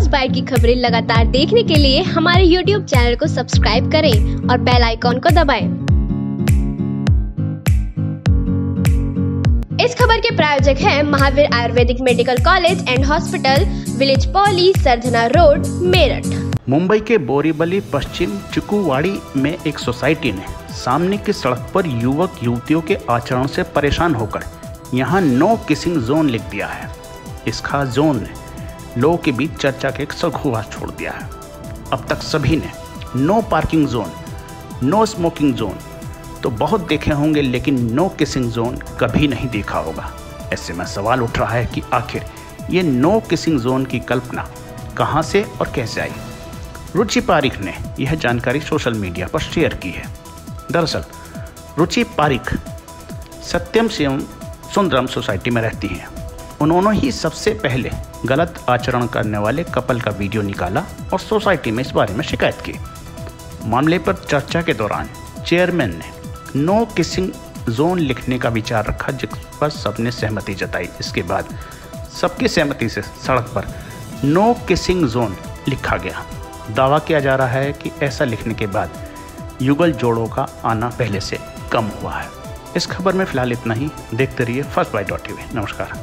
First bite की खबरें लगातार देखने के लिए हमारे यूट्यूब चैनल को सब्सक्राइब करें और बेल आइकॉन को दबाएँ। इस खबर के प्रायोजक हैं Mahavir Ayurvedic medical college and hospital, village Pauli, Sardhana road, Meerut Mumbai के बोरीबली, पश्चिम चिकुवाड़ी में एक सोसाइटी ने सामने की सड़क पर युवक युवतियों के आचरण से परेशान होकर यहाँ नो किसिंग जोन लिख दिया है इस खास जोन लोगों के बीच चर्चा का एक सखुआ छोड़ दिया है। अब तक सभी ने no parking zone, no smoking zone तो बहुत देखे होंगे, लेकिन नो किसिंग जोन कभी नहीं देखा होगा। ऐसे में सवाल उठ रहा है कि आखिर ये नो किसिंग जोन की कल्पना कहाँ से और कैसे आई? रुचि पारिक ने यह जानकारी सोशल मीडिया पर शेयर की है। दरअसल, रुचि पारिक सत्यम शिवम सुंदरम सोसाइटी में रहती हैं। उन्होंने ही सबसे पहले गलत आचरण करने वाले कपल का वीडियो निकाला और सोसाइटी में इस बारे में शिकायत की। मामले पर चर्चा के दौरान चेयरमैन ने नो किसिंग जोन लिखने का विचार रखा, जिस पर सबने सहमति जताई। इसके बाद सबकी सहमति से सड़क पर नो किसिंग जोन लिखा गया। दावा किया जा रहा है कि ऐसा लिखने के बाद युगल जोड़ों का आना पहले से कम हुआ है। इस खबर में फ़िलहाल इतना ही। देखते रहिए फ़र्स्ट बाई डॉट टी नमस्कार।